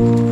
you